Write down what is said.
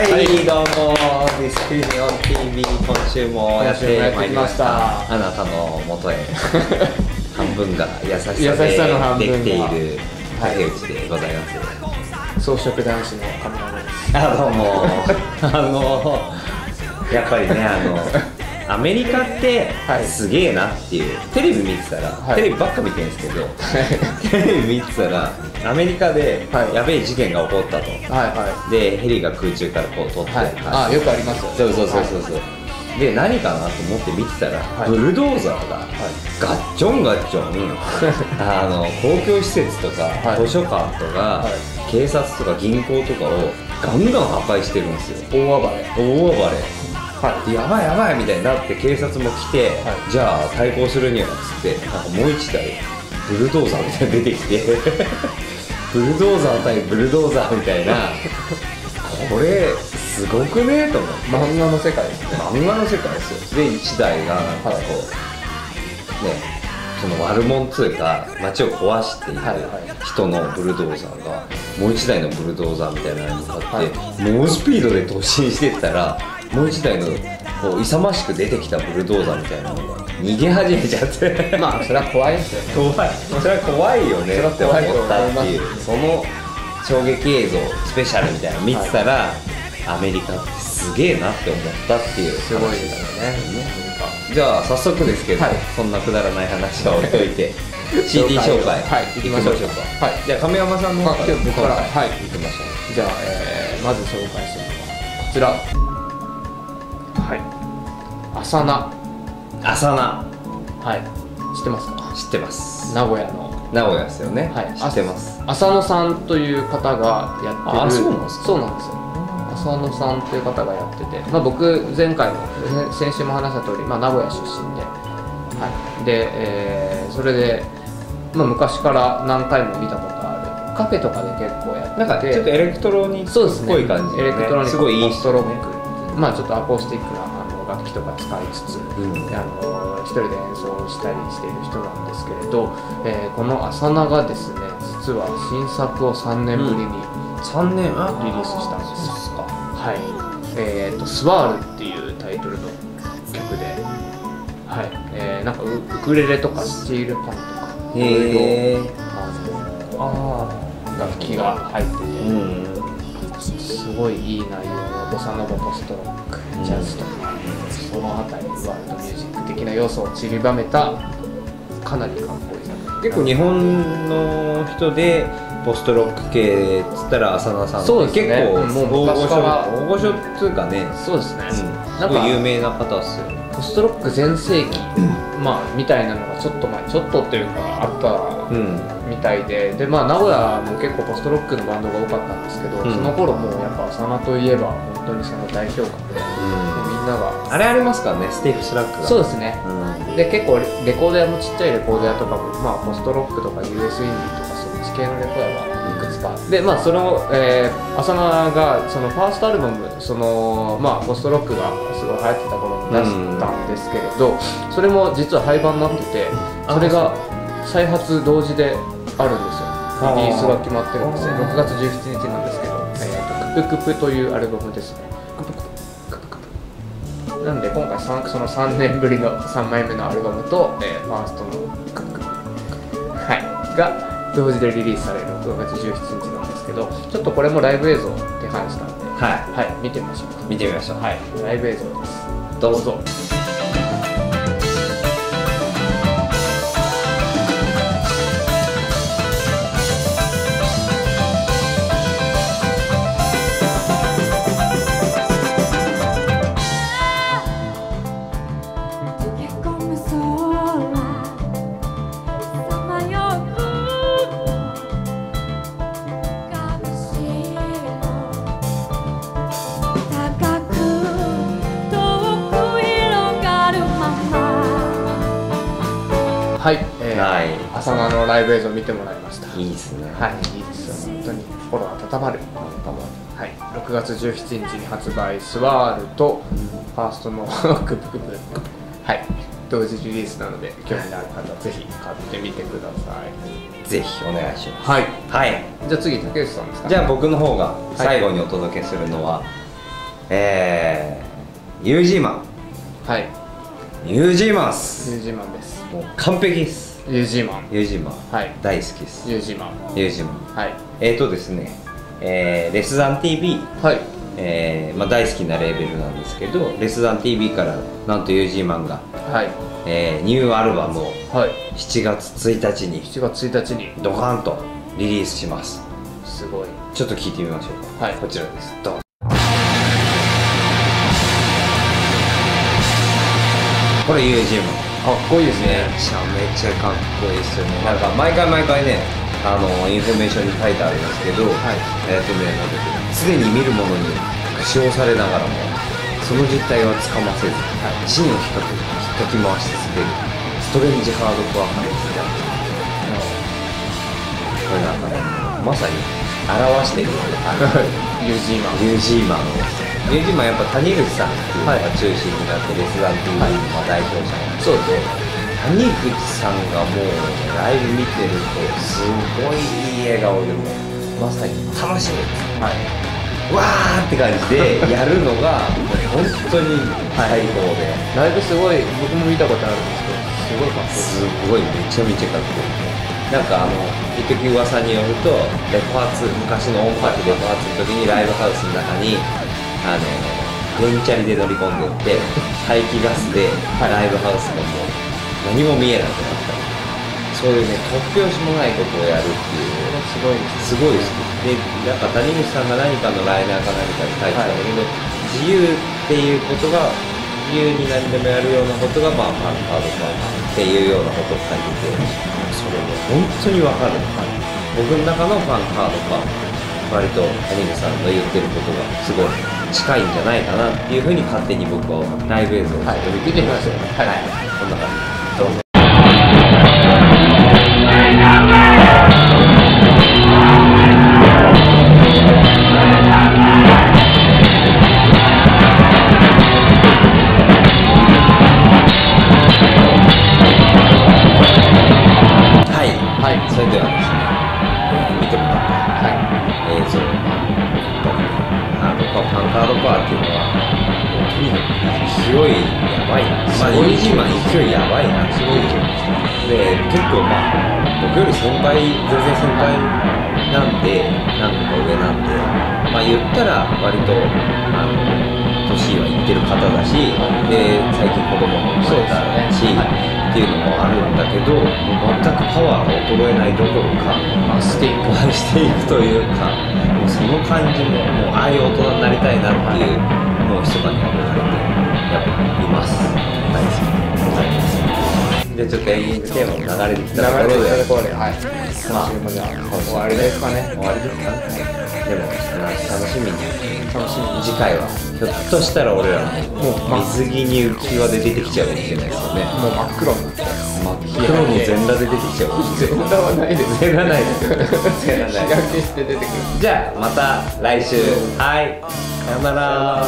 はい、どうもディスクリミオン TV 今週もやってまいりました。あなたの元へ。半分が優しさ優しさの半でできている竹内でございます、装飾男子のカメラです。あどうも。あのやっぱりねあのアメリカってはいすげえなっていう、テレビ見てたら、はい。テレビばっか見てるんですけどテレビ見てたらアメリカではい。やべえ事件が起こったと、はいはでヘリが空中からこう撮って、いはい。あよくありますよそうそうそうそう。そう、で何かなと思って見てたら、い。ブルドーザーがガッチョンガッチョン あの公共施設とか、はい。図書館とか、は警察とか銀行とかをガンガン破壊してるんですよ。大暴れ。大暴れはでやばいやばいみたいになって警察も来て、はい。じゃあ対抗するにはっつってなんかもう一台ブルドーザーみたいなの出てきて ブルドーザー対ブルドーザーみたいなこれすごくねと思って。い漫画の世界。ですね漫画の世界ですよ。で1台がなんかこう、はいねその悪者っつうか街を壊している人のブルドーザーがもう1台のブルドーザーみたいなのに向かって、はい。猛スピードで突進してったらもう1台のこう勇ましく出てきたブルドーザーみたいなのが逃げ始めちゃって。まあ それは怖いですよね。怖い。それは怖いよね。それはって思ったっていう。その衝撃映像スペシャルみたいなの見てたら、アメリカってすげえなって思ったっていうすごいですよね。じゃあ早速ですけど、はい。そんなくだらない話は置いとい。て CD 紹介はい。行きましょう行か。はい。じゃあ亀山さんの方から。今回はい。行きましょう。じゃあ、えーまず紹介するのはこちらはい。浅菜浅菜はい。知ってますか？知ってます。名古屋の。名古屋ですよね、はい。知ってます。浅野さんという方がやってる。あそうなんですか？そうなんですよ。浅野さんという方がやってて、まあ、僕前回もね先週も話した通り、まあ、名古屋出身で、はい、で、えーそれで、まあ、昔から何回も見たことある。カフェとかで結構やってて。なんかちょっとエレクトロニックっそうですね。ぽい感じで、エレクトロニックすごい。いいポストロック、まあちょっとアコースティックなあの楽器とか使いつつ、うん。あの一人で演奏したりしている人なんですけれど、えーこの浅菜がですね実は新作を3年ぶりに、3年あリリースしたんですはい。えーと「スワール」っていうタイトルの曲で、はい。えーなんかウウクレレとかスチールパンとかいろいろ楽器が入ってて、うんすごいいい内容のボサノバポストロックジャズとか、そのあたりワールドミュージック的な要素を散りばめたかなりかっこいい作品。結構日本の人でポストロック系っつったら浅田さんそうですね。結構大御所大御所っつうかね、そうですね、うん、すなんかごい有名な方っすよね。ポストロック全盛期、まあみたいなのがちょっと前ちょっとっていうかあったうんみたいででまあ名古屋も結構ポストロックのバンドが多かったんですけど、うん。その頃もうやっぱ浅間といえば本当にその代表格で、もうみんながあれありますからねステーフスラックが。そうですね。うん。で結構レコード屋もちっちゃいレコード屋とかも、まあ、ポストロックとか US インディーとかそっち系のレコード屋がいくつかでまあその、えー、浅間がそのファーストアルバムそのまあポストロックがすごい流行ってた頃に出したんですけれど、それも実は廃盤になっててあそれが再発同時であるんですよ。リリースが決まってるんですよ。6月17日なんですけど「えーとクプクプ」というアルバムですね。クプクプクプクプ。なんで今回その3年ぶりの3枚目のアルバムと、えーファーストの「クプクプ」はいが同時でリリースされる6月17日なんですけどちょっとこれもライブ映像手配したんでははい見てみましょう。見てみましょう。はい。ライブ映像です。どうぞはい、えーはい。浅間のライブ映像見てもらいました。いいっすね。はい、いいですよ、本当に心温まる、はい、6月17日に発売、スワールとファーストのクプクプ、はい、同時リリースなので、興味のある方、ぜひ買ってみてください。ぜひお願いします。はい、はい。じゃあ次、竹内さんですか？じゃあ僕の方が最後にお届けするのは、えー、ユージーマン。はいユージーマンっすユージーマンです。もう完璧っす。ユージーマン。ユージーマン。はい。大好きっす。ユージーマン。ユージーマン。はい。えーとですね、えーレスザン TV はい。えーまあ、大好きなレーベルなんですけどレスザン TV からなんとユージーマンが、はい。えーニューアルバムをはい。7月1日に7月1日に。ドカンとリリースします。すごい。ちょっと聞いてみましょうか。はい。こちらです。どうぞこれユージーマンかっこいいですめねちゃめちゃかっこいいですよね。なんか毎回毎回ねあのインフォメーションに書いてあるんですけど、はい。えっとねなんだっけ常に見るものに使用されながらもその実態はつかませず、芯を引っかき回し続けるストレンジハードコアハレスであるこれなんかねまさに表してるよねユージーマン。ユージーマンをユージーマンやっぱ谷口さんってい。うのが中心になってレスダン TV のまあ代表者なんそうです谷口さんがもうライブ見てるとすごいいい笑顔でもうまさに楽しみはい。わーって感じで やるのが本当に最高で、ライブすごい僕も見たことあるんですけどすごいかっこいい。すごいめちゃめちゃかっこいい。なんかあの一時噂によるとレコ発昔の音楽レコ発の時にライブハウスの中にあの電チャリで乗り込んでって排気ガスでライブハウスがもう何も見えなくなった。りそういうね突拍子もないことをやるっていう。すごいですすごいですでやっぱ谷口さんが何かのライナーか何かに書いてたんだけど、自由っていうことが自由に何でもやるようなことがまあファンカードかっていうようなことを書いててそれも本当にわかる、僕の中のファンカードか割と谷口さんの言ってることがすごい近いんじゃないかなっていうふうに勝手に僕はライブ映像をはい見てみましょう。はい。こんな感じ。どうぞばいな。まあすごいユージーマン勢いやばいなすごいで結構まあ僕より先輩全然先輩なんで何個か上なんでまあ言ったら割とあの年はいってる方だしで最近子供も生まれたし、ね。っていうのもあるんだけど全くパワーが衰えないどころか増していく増していくというか。もうその感じももうああいう大人になりたいなっていうもう密かに憧れています。大好き。でございますでちょっとエンディングテーマも流れてきたところで。流れてきたところではい今週もじゃあ終わりですかね。終わりですかでも楽しみに楽しみに。次回はひょっとしたら俺らももう水着に浮き輪で出てきちゃうかもしれないですよね。もう真っ黒になって真っ黒の全裸で出てきちゃう。全裸はないです全裸ないです。全裸ない日焼けして出てくるじゃあまた来週。はい。さよなら